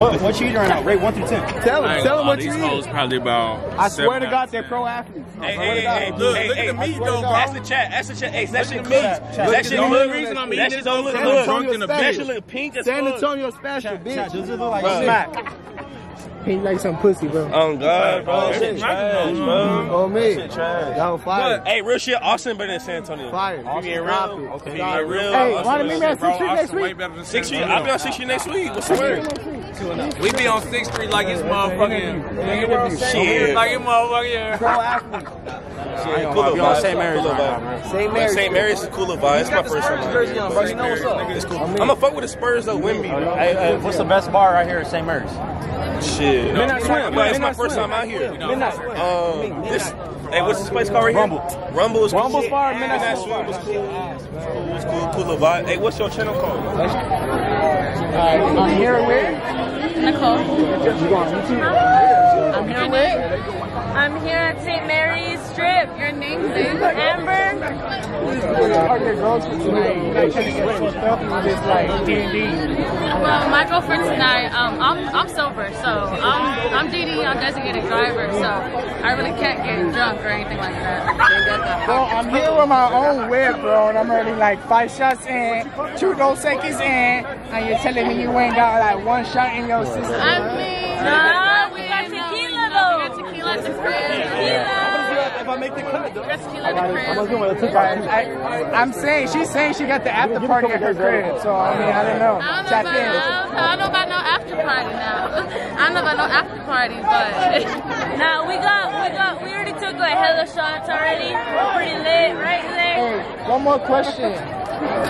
What, what you eating right now? Rate 1 through 10. Tell him, tell him what you these eat. probably about. I swear seven to God, they're pro athletes. Hey, I hey, hey, Look, hey, look hey, at the meat though, God. bro. Ask the chat. Ask the chat. Hey, that shit the meat. chat. That shit the only look reason I'm eating this don't is look I'm drunk in the That bed. shit look pink as San. Antonio special, bitch. chat, does it look like smack? He like some pussy, bro. Oh God, bro. That shit trash, trash, bro. Oh, me. Shit trash. Y'all fire. Hey, real shit. Austin better than San Antonio. Fire. You being Stop real? it. Okay, Stop you real? Hey, Austin wanna better meet than me at Six Street next week? Six Street. I'll be on Six Street next week. What's the word? We be on Sixth Street like it's motherfucking. Shit. Like it's motherfucking. Pro athlete. Shit, cooler be on. St. Mary's Cooler right vibes. St. Mary's. St. Mary's is cooler vibe. It's my first time. out here. bro. You know what's up. It's cool. I'm gonna fuck with the Spurs though. Win me. Hey, hey, what's the best bar right here at St. Mary's? Shit. Midnight Swim. But it's my first Swim. time out here. Midnight Swim. Um, this. Hey, what's this place called right here? Rumble. Rumble is cool. Rumble's fire, Midnight Midnight Swim. Swim was cool. Cool, was cool, cooler vibe. Hey, what's your channel called? Alright, I'm here with. Nicole. You go on YouTube? I'm here with. I'm here at St. Mary's Strip. Your name is Amber. Are your girls for tonight? You trying to get fucked up and just like D&D? Well, my girlfriend tonight, um, I'm I'm sober, so I'm I'm DD, I'm designated driver, so I really can't get drunk or anything like that. Bro, I'm here with my own whip, bro, and I'm already like five shots in, two those seconds in, and you're telling me you ain't got like one shot in your system. I mean, uh, we got tequila though. We got tequila at the crib. Tequila. If I make the cut, We got tequila at the crib. I, I'm saying, she's saying she got the after party at her crib, so I mean, I don't know. I don't know about, I don't, know about no after party now. I don't know about no after party, but now we got we got we already took like hella shots already. We're pretty lit, right there. Hey, one more question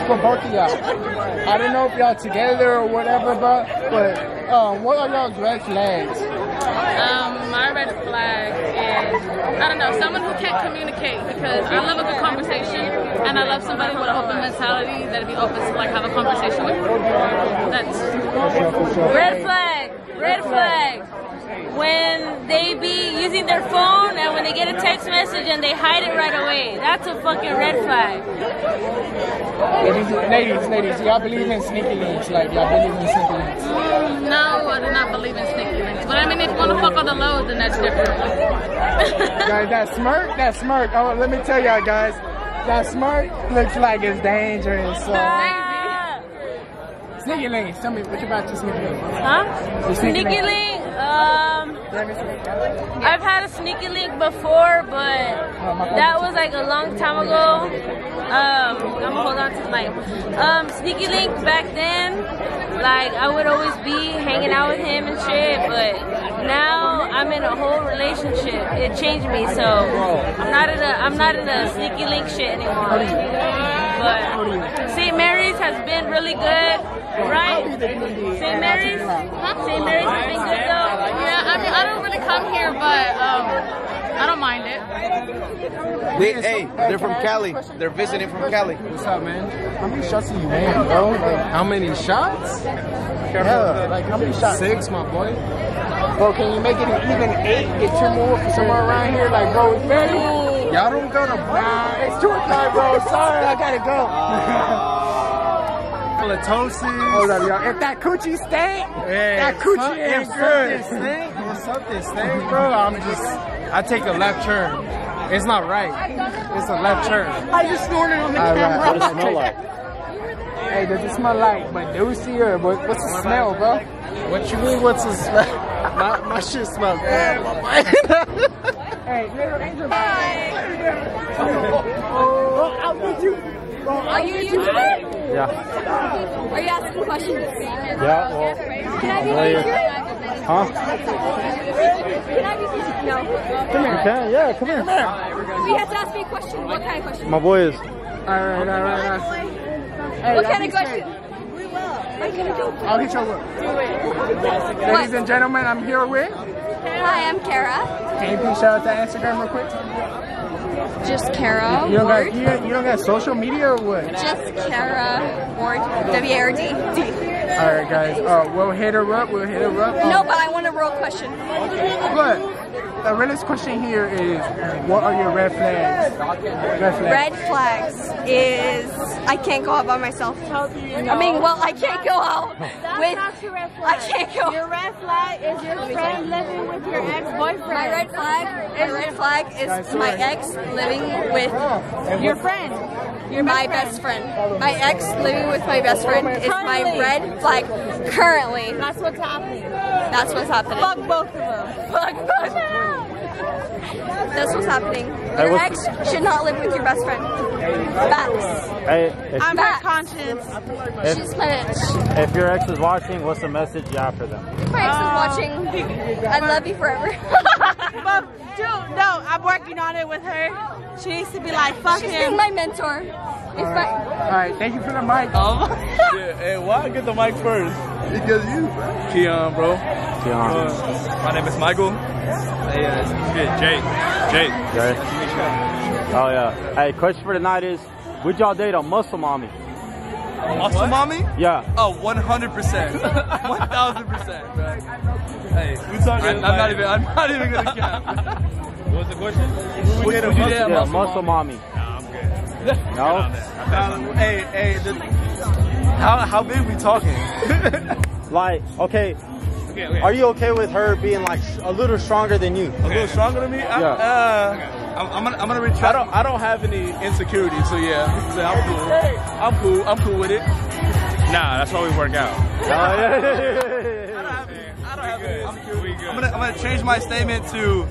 for both of y'all. I don't know if y'all together or whatever, but but um, what are y'all's red flags? Um, my red flag is I don't know someone who can't communicate because I love a good conversation and I love somebody with an open mentality that'd be open to like have a conversation with. That's red flag. Red flag. When they be using their phone and when they get a text message and they hide it right away, that's a fucking red flag. Ladies, ladies, ladies, y'all believe in sneaky links? Like y'all believe in sneaky links? Mm, no, I do not believe in sneaky I mean, if you want to fuck on the low, then that's different. Guys, that smirk, that smirk. Oh, let me tell y'all guys, that smirk looks like it's dangerous. So. Sneaky links. Tell me what you about to sneaky links. Huh? Sneaky link. Um, I've had a sneaky link before, but that was like a long time ago. Um, I'm gonna hold on to the mic. Um, sneaky link back then, like I would always be hanging out with him and shit, but now I'm in a whole relationship. It changed me, so I'm not in a I'm not in a sneaky link shit anymore. But St. Mary's has been really good, right? St. Mary's, huh? St. Mary's has been good though. Yeah, I mean, I don't really come here, but um, I don't mind it. They, hey, they're from Cali. They're visiting from Cali. What's up, man? How many shots are you in, bro? How many shots? yeah, like how many shots? Six, my boy. Bro, can you make it an even eight? Get two more for somewhere around here? Like, bro, it's very. Y'all don't go to Nah, it's two o'clock, bro. Sorry, I gotta go. halitosis. Hold up, y'all. If that coochie stank, that coochie some- ain't if good. something stink, if something stink, bro, I'm just, I take a left turn. It's not right. It's a left turn. I just snorted on the All right, camera. what does it smell like? Hey, does it smell like Medusa or what, what's the smell, bro? What you mean? What's the smell? my, my shit smells good. my boy. Hey, little angel. Oh, I'll get you. Are you a YouTuber? Yeah. Are you asking questions? Yeah. Well, Can I be Well, yeah. featured? huh? Can I be featured? No. Come here. Can, yeah, come here. We have to ask me a question. What kind of question? My boy is. All right, all right, all right. Hey, What kind of question? safe. Are you gonna do? I'll hit your look. Ladies and gentlemen, I'm here with. Hi, I'm Kara. Can you please shout out to Instagram real quick? Just Kara. You don't Ward. got you, you don't got social media or what? Just Kara Ward. W A R D. D. All right, guys. Uh, we'll hit her up. We'll hit her up. No, but I want a real question. But the realest question here is, what are your red flags? Red flags. Red flags is I can't go out by myself. I mean, well, I can't go out with. I can't go. Your red flag is your friend living with your ex-boyfriend. My red flag. My red flag is my ex living with Your friend. Your my best friend. My ex living with my best friend is my red flag. Like currently, That's what's happening. that's what's happening. Fuck both of them. Fuck both. of them. That's what's happening. Your ex should not live with your best friend. Facts. Hey, if, I'm not Facts. conscience. She's my bitch. if your ex is watching, what's the message you have for them? If my ex is um, watching. I love you forever. But dude, no, I'm working on it with her. She needs to be like, fuck She's him. been my mentor. If I, All right, thank you for the mic. Yeah, hey, why I get the mic first? Because you, Keon, bro. Keon. Uh, my name is Michael. Hey, uh, it's good. Jake. Jake. Oh yeah. Hey, question for tonight is, would y'all date a muscle mommy? Muscle mommy? Yeah. Oh, 100%. 1000%, bro. Hey, we talking I'm, I'm not even, I'm not even gonna cap. What's the question? Would, would you date a Yeah, muscle muscle mommy. No? Hey, hey, the, how, how big we talking? Like, okay, Okay, okay. are you okay with her being like a little stronger than you? a little stronger than me? I, Yeah. Uh, I'm, I'm gonna, I'm gonna retract. I don't, I don't have any insecurities, so yeah, so I'm cool. I'm cool. I'm cool with it. Nah, that's why we work out. Oh, yeah, yeah, yeah, yeah, I don't have. I don't have. I'm, I'm gonna, I'm gonna change my statement to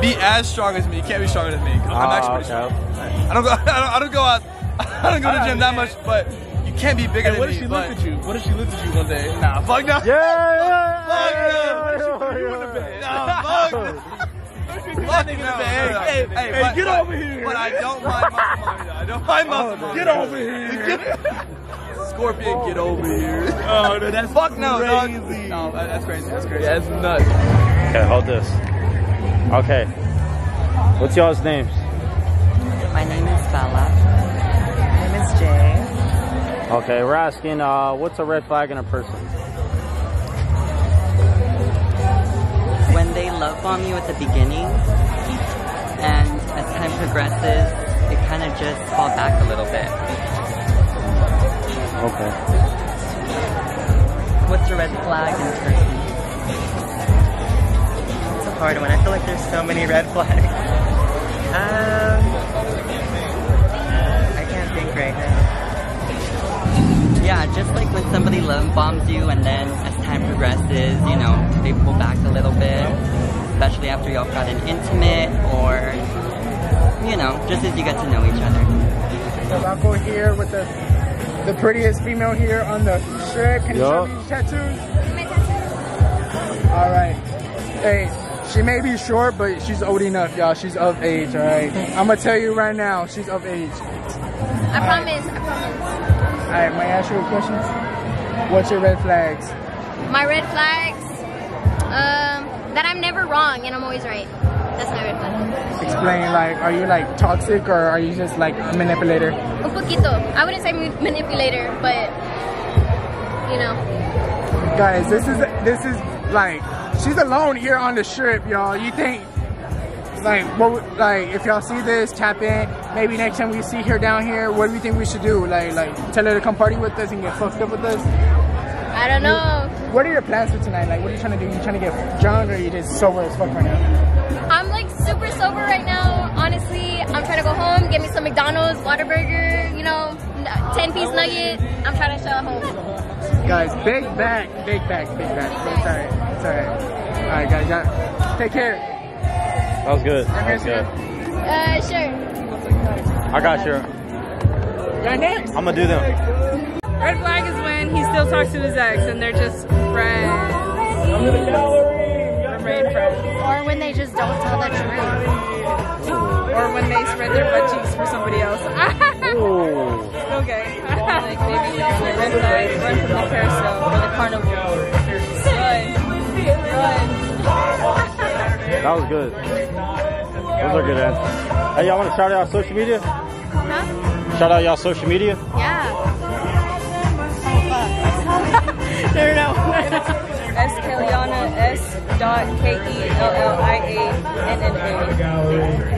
be as strong as me. You can't be stronger than me. I'm Ah, actually pretty okay. strong. I don't go. I don't, I don't go out. I don't go to the gym that much, but you can't be bigger than what me. What if she but- looked at you? What if she looked at you one day? Nah, fuck no. Yeah, yeah, Fuck yeah, no. Nah, fuck no. Fuck no. Hey, hey, hey, Hey, but- get but- over here. But I don't mind muscle mommy. I don't mind muscle mommy. Get over here. Scorpion, get over here. Oh, no, that's Fuck no, dog. crazy. No, that's crazy. That's crazy. That's nuts. Okay, hold this. Okay. What's y'all's names? My name is Bella. My name is Jay. Okay, we're asking, uh, what's a red flag in a person? When they love bomb you at the beginning, and as time progresses, they kind of just fall back a little bit. Okay. What's a red flag in a person? It's a hard one. I feel like there's so many red flags. Um, I can't think right now. Yeah, just like when somebody love bombs you, and then as time progresses, you know, they pull back a little bit, especially after y'all gotten intimate, or you know, just as you get to know each other. So I'll go here with the the prettiest female here on the strip. Can you show Yup. me these tattoos? All right. Hey, she may be short, but she's old enough, y'all. She's of age, all right? I'm going to tell you right now, she's of age. I promise. I promise. All right, may I ask you a question? What's your red flags? My red flags. Um, that I'm never wrong and I'm always right. That's my red flag. Explain, like, are you like toxic or are you just like a manipulator? Un poquito. I wouldn't say manipulator, but you know. Guys, this is this is like she's alone here on the strip, y'all. You think like what like if y'all see this, tap in. Maybe next time we see her down here, what do we think we should do? Like like tell her to come party with us and get fucked up with us. I don't know. What are your plans for tonight? Like what are you trying to do? Are You trying to get drunk or are you just sober as fuck right now? I'm like super sober right now. Honestly, I'm trying to go home, get me some McDonald's, Whataburger, you know, 10 piece nugget. I'm trying to show home. Guys, big back, big back, big back. It's alright. It's alright. Alright guys, yeah. take care. That was good. That was good. Uh, sure. I got your. You're next. I'm gonna do them. Red flag is when he still talks to his ex and they're just friends. Remain friends. Or when they just don't tell the truth. Or when they spread their butt cheeks for somebody else. Okay. like maybe the red flag, run from the carousel or the carnival. That was good. Those are good answers. Hey, y'all want to shout out social media? Huh? Shout out y'all social media? Yeah. no, no. S Kellianna S dot K E L L I A N N A.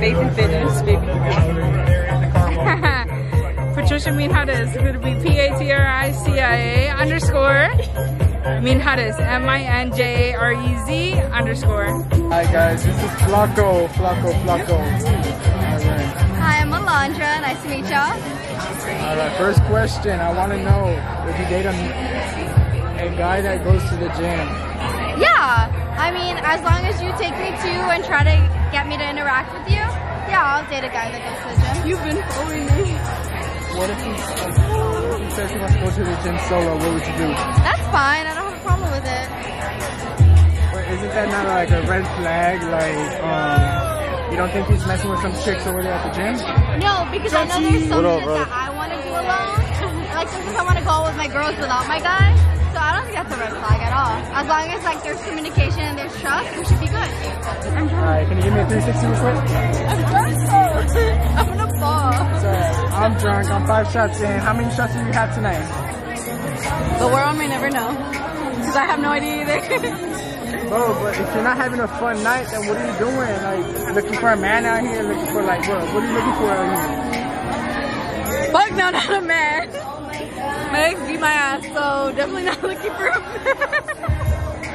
Baby fitness, baby. Patricia Minjarez. It would be P A T R I C I A underscore. Minjarez. M I N J A R E Z underscore. Hi guys, this is Flaco. Flaco, Flaco. Hi, I'm Alondra. Nice to meet y'all. Alright, first question. I want to know if you date a, a guy that goes to the gym. Yeah, I mean, as long as you take me to and try to get me to interact with you, yeah, I'll date a guy that goes to the gym. You've been following me. What if he, what if he says he wants to go to the gym solo? What would you do? That's fine. I don't have a problem with it. But isn't that not like a red flag? Like, um, you don't think he's messing with some chicks over there at the gym? No, because I know there's some What up, that I want to do alone. like sometimes I want to go out with my girls without my guy. So I don't think that's a red flag at all. As long as like there's communication and there's trust, we should be good. Alright, can you give me a 360 real quick? I'm drunk. I'm gonna fall. I'm drunk. I'm five shots in. How many shots do you have tonight? The world may never know. Because I have no idea either. Bro, but if you're not having a fun night, then what are you doing? Like, looking for a man out here? Looking for like, what? What are you looking for out here? Fuck no, not a man. My ex beat my ass, so definitely not looking for a man.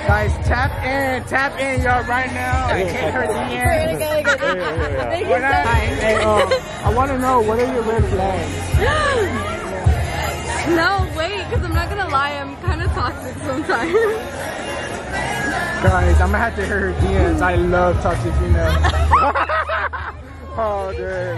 Guys, tap in, tap in, y'all, right now. and hit her DM. Thank you What so up? much. Hey, um, I want to know what are your red flags? No, wait, because I'm not gonna lie, I'm kind of toxic sometimes. Guys, I'm gonna have to hit her DMs. I love toxic females. oh, dude.